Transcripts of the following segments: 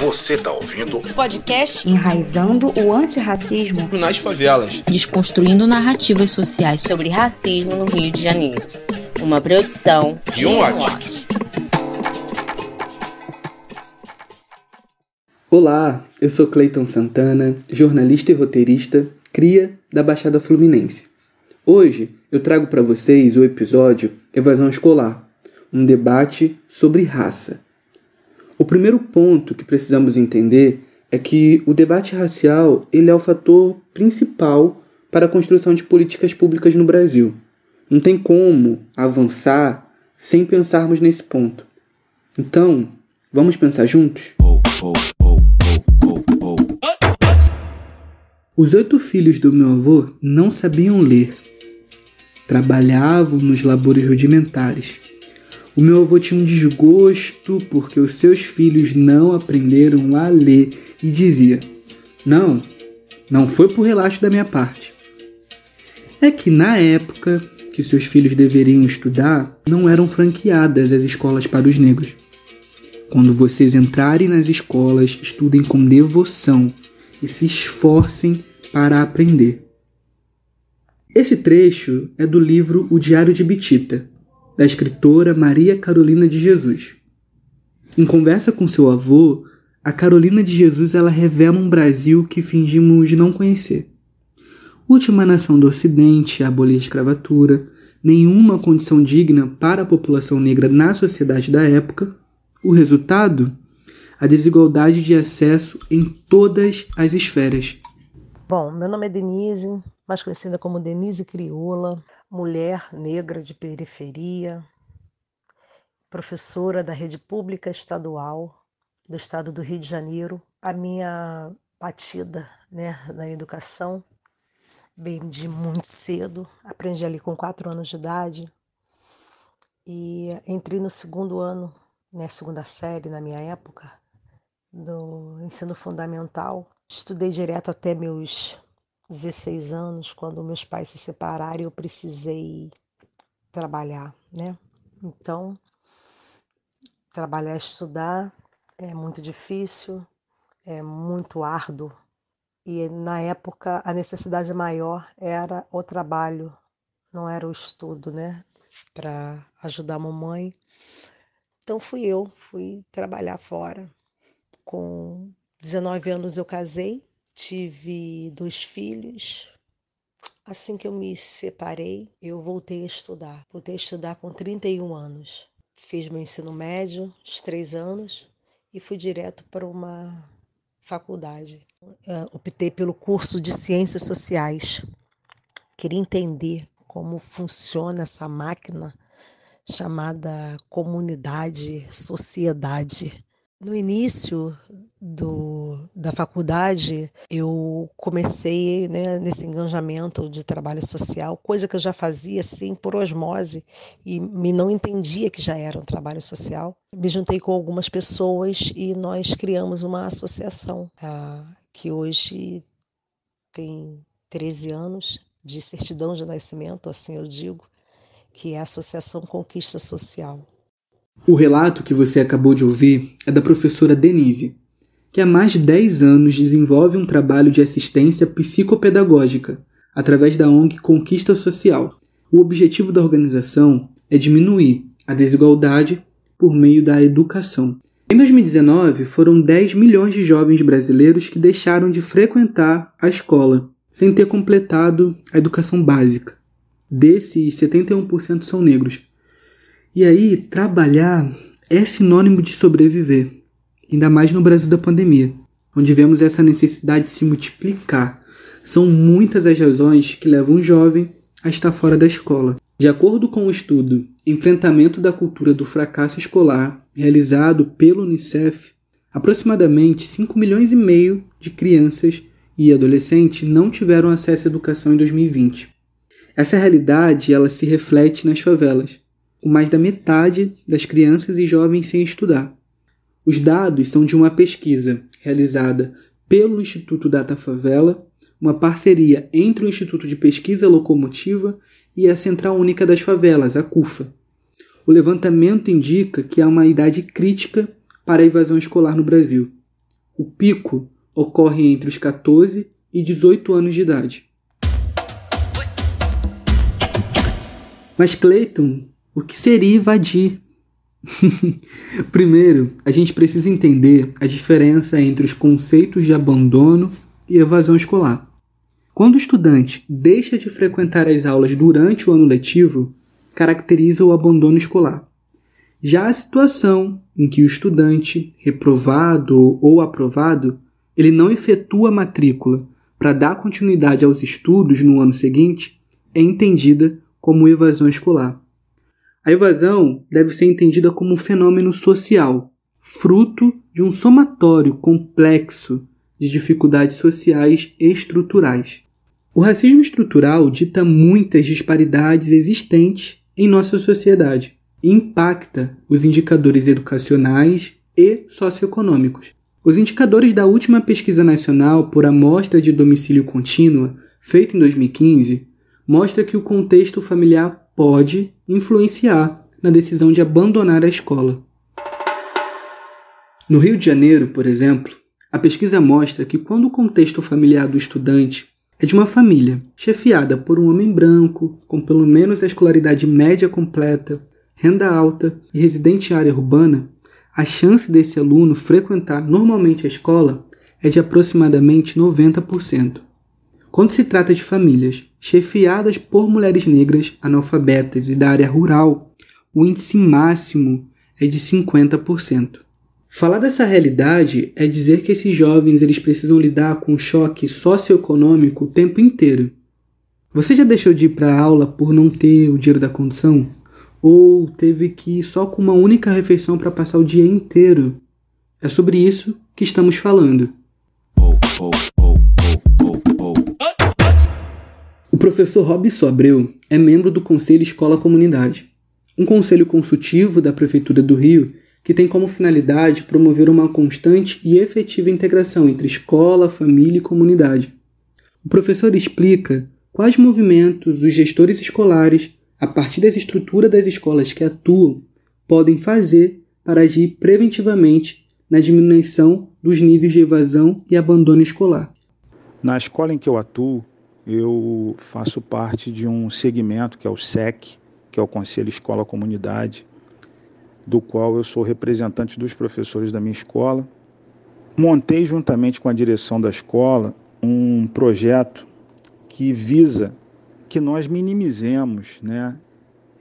Você tá ouvindo o podcast Enraizando o Antirracismo nas Favelas, desconstruindo narrativas sociais sobre racismo no Rio de Janeiro. Uma produção e um watch. Olá, eu sou Cleiton Santana, jornalista e roteirista, cria da Baixada Fluminense. Hoje eu trago para vocês o episódio Evasão Escolar, um debate sobre raça. O primeiro ponto que precisamos entender é que o debate racial ele é o fator principal para a construção de políticas públicas no Brasil. Não tem como avançar sem pensarmos nesse ponto. Então, vamos pensar juntos? Os oito filhos do meu avô não sabiam ler. Trabalhavam nos labores rudimentares o meu avô tinha um desgosto porque os seus filhos não aprenderam a ler e dizia: Não, não foi por relaxo da minha parte. É que na época que seus filhos deveriam estudar, não eram franqueadas as escolas para os negros. Quando vocês entrarem nas escolas, estudem com devoção e se esforcem para aprender. Esse trecho é do livro O Diário de Bitita, da escritora Maria Carolina de Jesus. Em conversa com seu avô, a Carolina de Jesus ela revela um Brasil que fingimos não conhecer. Última nação do Ocidente a abolir a escravatura, nenhuma condição digna para a população negra na sociedade da época. O resultado? A desigualdade de acesso em todas as esferas. Bom, meu nome é Denise, mais conhecida como Denise Crioula mulher negra de periferia, professora da rede pública estadual do estado do Rio de Janeiro. A minha batida né, na educação vem de muito cedo, aprendi ali com quatro anos de idade e entrei no segundo ano, né, segunda série na minha época, do ensino fundamental. Estudei direto até meus 16 anos, quando meus pais se separaram, eu precisei trabalhar, né? Então, trabalhar, estudar é muito difícil, é muito árduo. E na época a necessidade maior era o trabalho, não era o estudo, né? Para ajudar a mamãe. Então fui eu, fui trabalhar fora. Com 19 anos eu casei Tive dois filhos. Assim que eu me separei, eu voltei a estudar. Voltei a estudar com 31 anos. Fiz meu ensino médio, os três anos, e fui direto para uma faculdade. Uh, optei pelo curso de Ciências Sociais. Queria entender como funciona essa máquina chamada comunidade, sociedade. No início do, da faculdade, eu comecei né, nesse engajamento de trabalho social, coisa que eu já fazia assim por osmose e me não entendia que já era um trabalho social. Me juntei com algumas pessoas e nós criamos uma associação tá, que hoje tem 13 anos de certidão de nascimento, assim eu digo, que é a Associação Conquista Social. O relato que você acabou de ouvir é da professora Denise, que há mais de 10 anos desenvolve um trabalho de assistência psicopedagógica através da ONG Conquista Social. O objetivo da organização é diminuir a desigualdade por meio da educação. Em 2019, foram 10 milhões de jovens brasileiros que deixaram de frequentar a escola sem ter completado a educação básica. Desses, 71% são negros. E aí, trabalhar é sinônimo de sobreviver, ainda mais no Brasil da pandemia, onde vemos essa necessidade de se multiplicar. São muitas as razões que levam um jovem a estar fora da escola. De acordo com o estudo Enfrentamento da Cultura do Fracasso Escolar, realizado pelo Unicef, aproximadamente 5 milhões e meio de crianças e adolescentes não tiveram acesso à educação em 2020. Essa realidade ela se reflete nas favelas, com mais da metade das crianças e jovens sem estudar. Os dados são de uma pesquisa realizada pelo Instituto Data Favela, uma parceria entre o Instituto de Pesquisa Locomotiva e a Central Única das Favelas, a CUFA. O levantamento indica que há uma idade crítica para a evasão escolar no Brasil. O pico ocorre entre os 14 e 18 anos de idade. Mas Clayton, o que seria evadir? Primeiro, a gente precisa entender a diferença entre os conceitos de abandono e evasão escolar. Quando o estudante deixa de frequentar as aulas durante o ano letivo, caracteriza o abandono escolar. Já a situação em que o estudante, reprovado ou aprovado, ele não efetua a matrícula para dar continuidade aos estudos no ano seguinte, é entendida como evasão escolar. A evasão deve ser entendida como um fenômeno social, fruto de um somatório complexo de dificuldades sociais estruturais. O racismo estrutural dita muitas disparidades existentes em nossa sociedade e impacta os indicadores educacionais e socioeconômicos. Os indicadores da última pesquisa nacional por amostra de domicílio contínua, feita em 2015, mostra que o contexto familiar pode influenciar na decisão de abandonar a escola. No Rio de Janeiro, por exemplo, a pesquisa mostra que quando o contexto familiar do estudante é de uma família chefiada por um homem branco, com pelo menos a escolaridade média completa, renda alta e residente em área urbana, a chance desse aluno frequentar normalmente a escola é de aproximadamente 90%. Quando se trata de famílias chefiadas por mulheres negras analfabetas e da área rural, o índice máximo é de 50%. Falar dessa realidade é dizer que esses jovens eles precisam lidar com um choque socioeconômico o tempo inteiro. Você já deixou de ir para aula por não ter o dinheiro da condição? ou teve que ir só com uma única refeição para passar o dia inteiro. É sobre isso que estamos falando. O professor Robson Abreu é membro do Conselho Escola Comunidade, um conselho consultivo da Prefeitura do Rio que tem como finalidade promover uma constante e efetiva integração entre escola, família e comunidade. O professor explica quais movimentos os gestores escolares a partir das estruturas das escolas que atuam, podem fazer para agir preventivamente na diminuição dos níveis de evasão e abandono escolar. Na escola em que eu atuo, eu faço parte de um segmento que é o SEC, que é o Conselho Escola Comunidade, do qual eu sou representante dos professores da minha escola. Montei juntamente com a direção da escola um projeto que visa que nós minimizemos né,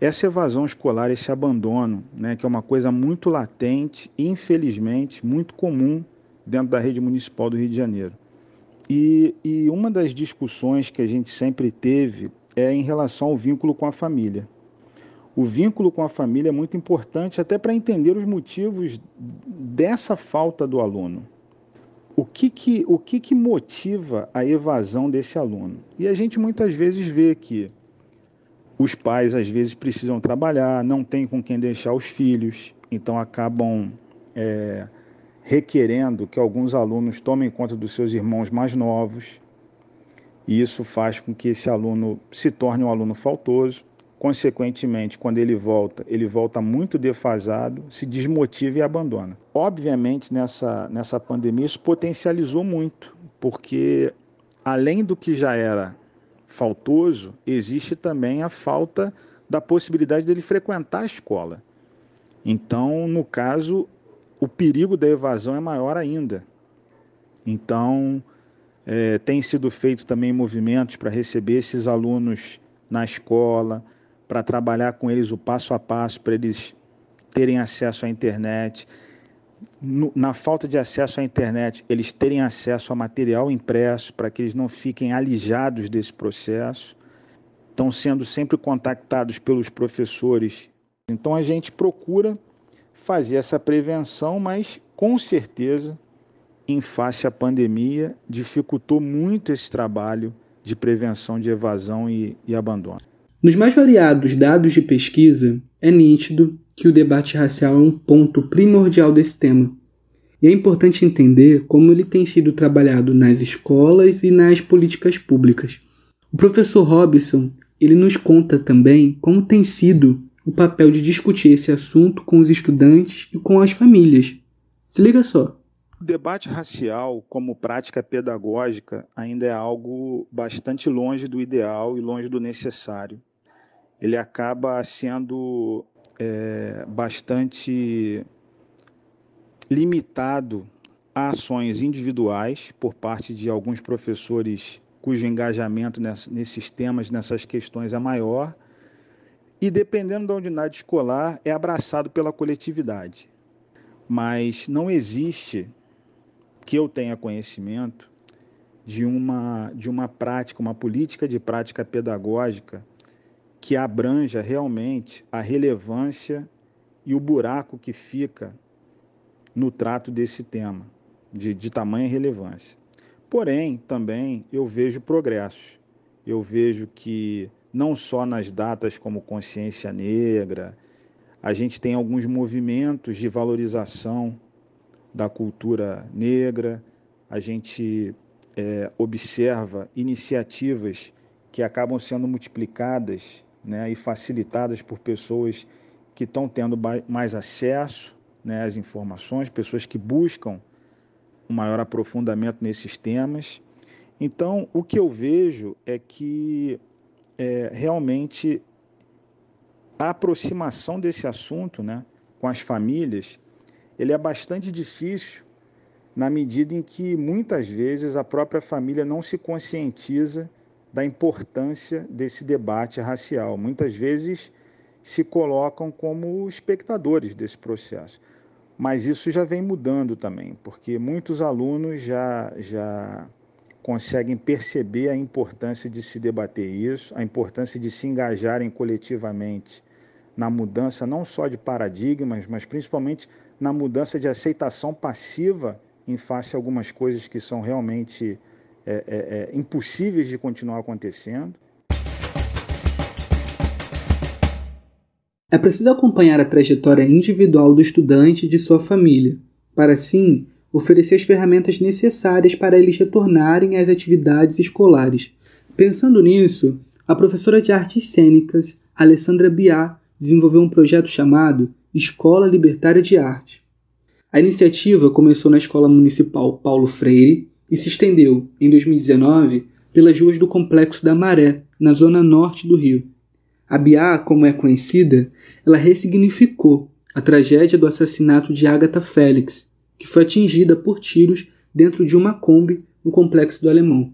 essa evasão escolar, esse abandono, né, que é uma coisa muito latente, infelizmente, muito comum dentro da rede municipal do Rio de Janeiro. E, e uma das discussões que a gente sempre teve é em relação ao vínculo com a família. O vínculo com a família é muito importante até para entender os motivos dessa falta do aluno o que que, o que que motiva a evasão desse aluno? E a gente muitas vezes vê que os pais às vezes precisam trabalhar, não tem com quem deixar os filhos, então acabam é, requerendo que alguns alunos tomem conta dos seus irmãos mais novos, e isso faz com que esse aluno se torne um aluno faltoso. Consequentemente, quando ele volta, ele volta muito defasado, se desmotiva e abandona. Obviamente, nessa, nessa pandemia, isso potencializou muito, porque além do que já era faltoso, existe também a falta da possibilidade dele frequentar a escola. Então, no caso, o perigo da evasão é maior ainda. Então, é, tem sido feito também movimentos para receber esses alunos na escola, para trabalhar com eles o passo a passo, para eles terem acesso à internet. No, na falta de acesso à internet, eles terem acesso a material impresso, para que eles não fiquem alijados desse processo. Estão sendo sempre contactados pelos professores. Então a gente procura fazer essa prevenção, mas com certeza, em face à pandemia, dificultou muito esse trabalho de prevenção de evasão e, e abandono. Nos mais variados dados de pesquisa, é nítido que o debate racial é um ponto primordial desse tema. E é importante entender como ele tem sido trabalhado nas escolas e nas políticas públicas. O professor Robson, ele nos conta também como tem sido o papel de discutir esse assunto com os estudantes e com as famílias. Se liga só. O debate racial, como prática pedagógica, ainda é algo bastante longe do ideal e longe do necessário. Ele acaba sendo é, bastante limitado a ações individuais por parte de alguns professores cujo engajamento nesses temas, nessas questões é maior, e dependendo da unidade escolar, é abraçado pela coletividade. Mas não existe que eu tenha conhecimento de uma, de uma prática, uma política de prática pedagógica que abranja realmente a relevância e o buraco que fica no trato desse tema, de, de tamanha relevância. Porém, também eu vejo progressos. Eu vejo que não só nas datas como Consciência Negra, a gente tem alguns movimentos de valorização da cultura negra, a gente é, observa iniciativas que acabam sendo multiplicadas né, e facilitadas por pessoas que estão tendo mais acesso né, às informações, pessoas que buscam um maior aprofundamento nesses temas. Então, o que eu vejo é que é, realmente a aproximação desse assunto né, com as famílias ele é bastante difícil na medida em que muitas vezes a própria família não se conscientiza da importância desse debate racial. Muitas vezes se colocam como espectadores desse processo. Mas isso já vem mudando também, porque muitos alunos já, já conseguem perceber a importância de se debater isso, a importância de se engajarem coletivamente na mudança não só de paradigmas, mas principalmente na mudança de aceitação passiva em face a algumas coisas que são realmente é, é, é, impossíveis de continuar acontecendo. É preciso acompanhar a trajetória individual do estudante e de sua família, para assim oferecer as ferramentas necessárias para eles retornarem às atividades escolares. Pensando nisso, a professora de artes cênicas, Alessandra Biá, desenvolveu um projeto chamado Escola Libertária de Arte. A iniciativa começou na Escola Municipal Paulo Freire e se estendeu, em 2019, pelas ruas do Complexo da Maré, na zona norte do Rio. A Biá, como é conhecida, ela ressignificou a tragédia do assassinato de Agatha Félix, que foi atingida por tiros dentro de uma Kombi no Complexo do Alemão.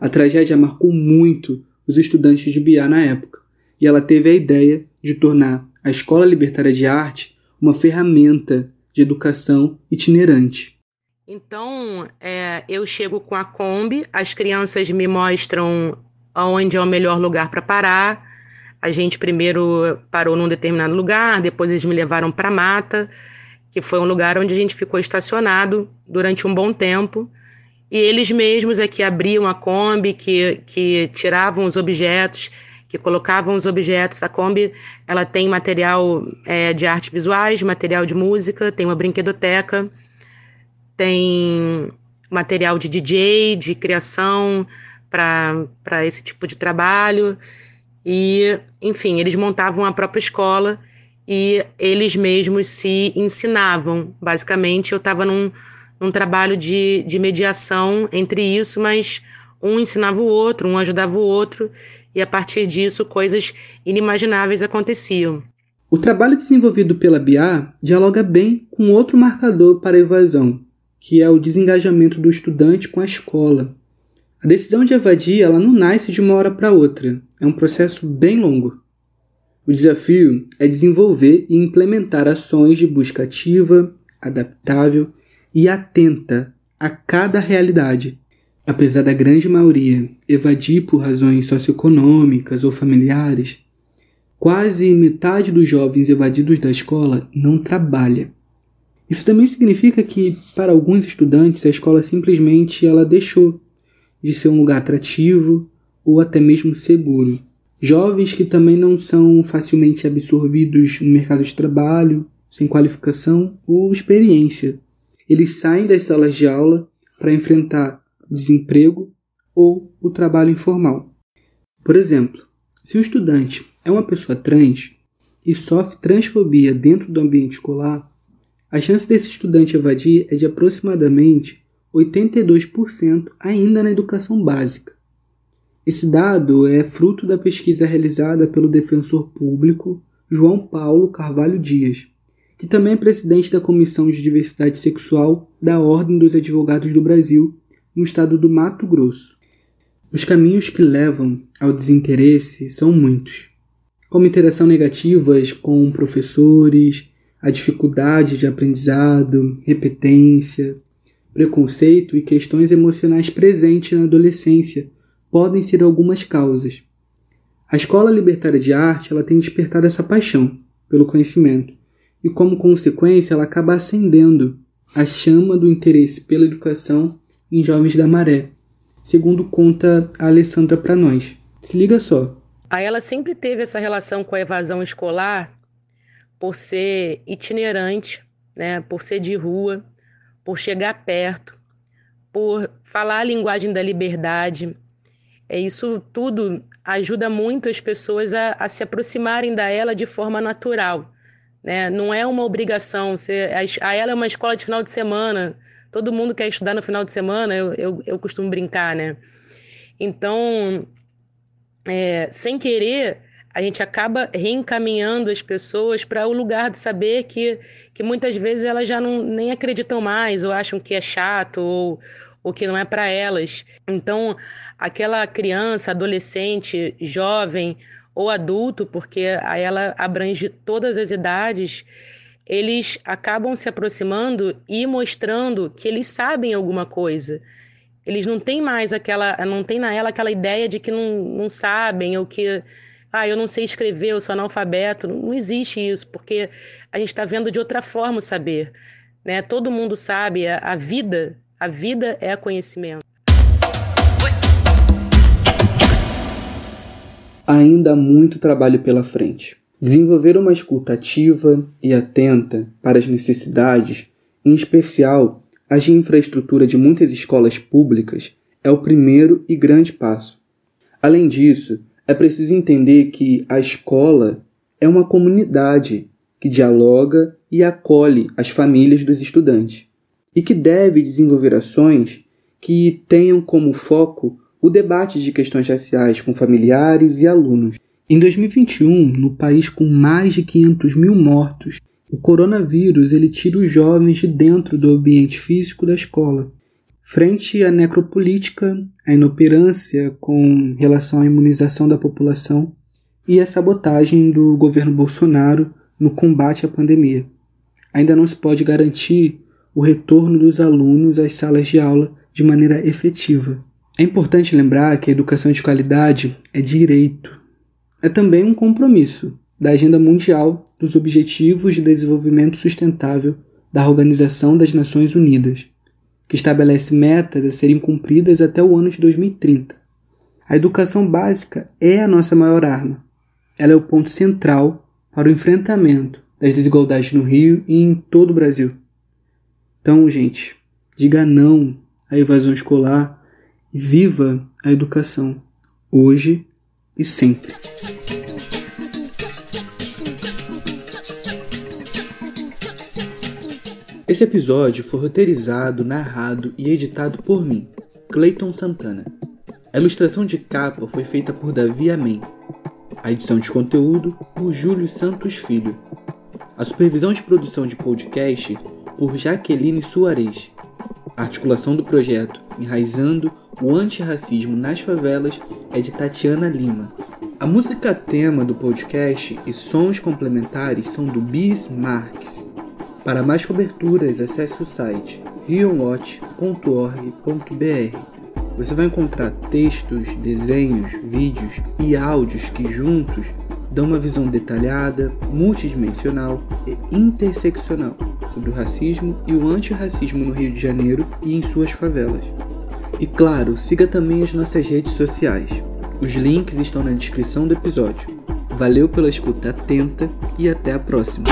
A tragédia marcou muito os estudantes de Biá na época, e ela teve a ideia de tornar a Escola Libertária de Arte uma ferramenta de educação itinerante. Então, é, eu chego com a Kombi, as crianças me mostram onde é o melhor lugar para parar, a gente primeiro parou num determinado lugar, depois eles me levaram para a mata, que foi um lugar onde a gente ficou estacionado durante um bom tempo. E eles mesmos aqui abriam a Kombi, que, que tiravam os objetos, que colocavam os objetos. A Kombi ela tem material é, de artes visuais, material de música, tem uma brinquedoteca, tem material de DJ, de criação para esse tipo de trabalho. E, enfim, eles montavam a própria escola e eles mesmos se ensinavam. Basicamente, eu estava num, num trabalho de, de mediação entre isso, mas um ensinava o outro, um ajudava o outro, e a partir disso coisas inimagináveis aconteciam. O trabalho desenvolvido pela BIA dialoga bem com outro marcador para a evasão, que é o desengajamento do estudante com a escola. A decisão de evadir ela não nasce de uma hora para outra, é um processo bem longo. O desafio é desenvolver e implementar ações de busca ativa, adaptável e atenta a cada realidade. Apesar da grande maioria evadir por razões socioeconômicas ou familiares, quase metade dos jovens evadidos da escola não trabalha. Isso também significa que, para alguns estudantes, a escola simplesmente ela deixou de ser um lugar atrativo ou até mesmo seguro. Jovens que também não são facilmente absorvidos no mercado de trabalho, sem qualificação ou experiência. Eles saem das salas de aula para enfrentar desemprego ou o trabalho informal. Por exemplo, se o estudante é uma pessoa trans e sofre transfobia dentro do ambiente escolar, a chance desse estudante evadir é de aproximadamente 82% ainda na educação básica. Esse dado é fruto da pesquisa realizada pelo defensor público João Paulo Carvalho Dias, que também é presidente da Comissão de Diversidade Sexual da Ordem dos Advogados do Brasil, no estado do Mato Grosso. Os caminhos que levam ao desinteresse são muitos, como interação negativas com professores, a dificuldade de aprendizado, repetência, preconceito e questões emocionais presentes na adolescência podem ser algumas causas. A escola libertária de arte ela tem despertado essa paixão pelo conhecimento e, como consequência, ela acaba acendendo a chama do interesse pela educação em jovens da maré, segundo conta a Alessandra para nós. Se liga só. A ela sempre teve essa relação com a evasão escolar por ser itinerante, né, por ser de rua, por chegar perto, por falar a linguagem da liberdade. É isso tudo ajuda muito as pessoas a, a se aproximarem da ela de forma natural. Né? Não é uma obrigação. Você, a, a ela é uma escola de final de semana. Todo mundo quer estudar no final de semana, eu, eu, eu costumo brincar, né? Então, é, sem querer, a gente acaba reencaminhando as pessoas para o lugar de saber que, que muitas vezes elas já não, nem acreditam mais, ou acham que é chato, ou, ou que não é para elas. Então, aquela criança, adolescente, jovem ou adulto, porque a ela abrange todas as idades, eles acabam se aproximando e mostrando que eles sabem alguma coisa. Eles não têm mais aquela, não tem na ela aquela ideia de que não, não sabem ou que ah, eu não sei escrever, eu sou analfabeto. Não existe isso, porque a gente está vendo de outra forma o saber. Né? Todo mundo sabe, a, a vida, a vida é conhecimento. Ainda há muito trabalho pela frente. Desenvolver uma escuta ativa e atenta para as necessidades, em especial as de infraestrutura de muitas escolas públicas, é o primeiro e grande passo. Além disso, é preciso entender que a escola é uma comunidade que dialoga e acolhe as famílias dos estudantes e que deve desenvolver ações que tenham como foco o debate de questões raciais com familiares e alunos. Em 2021, no país com mais de 500 mil mortos, o coronavírus ele tira os jovens de dentro do ambiente físico da escola Frente à necropolítica, à inoperância com relação à imunização da população e à sabotagem do governo Bolsonaro no combate à pandemia. Ainda não se pode garantir o retorno dos alunos às salas de aula de maneira efetiva. É importante lembrar que a educação de qualidade é direito. É também um compromisso da Agenda Mundial dos Objetivos de Desenvolvimento Sustentável da Organização das Nações Unidas que estabelece metas a serem cumpridas até o ano de 2030. A educação básica é a nossa maior arma. Ela é o ponto central para o enfrentamento das desigualdades no Rio e em todo o Brasil. Então, gente, diga não à evasão escolar e viva a educação, hoje e sempre. Esse episódio foi roteirizado, narrado e editado por mim, Clayton Santana. A ilustração de capa foi feita por Davi Amém. A edição de conteúdo por Júlio Santos Filho. A supervisão de produção de podcast por Jaqueline Suarez. A articulação do projeto Enraizando o Antirracismo nas Favelas é de Tatiana Lima. A música tema do podcast e sons complementares são do Bis Marques. Para mais coberturas, acesse o site rionwatch.org.br. Você vai encontrar textos, desenhos, vídeos e áudios que juntos dão uma visão detalhada, multidimensional e interseccional sobre o racismo e o antirracismo no Rio de Janeiro e em suas favelas. E claro, siga também as nossas redes sociais. Os links estão na descrição do episódio. Valeu pela escuta atenta e até a próxima!